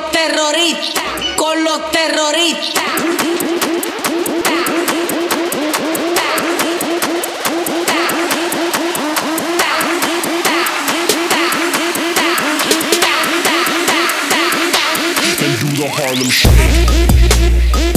los terroristas, con los terroristas. and do the Harlem Shake.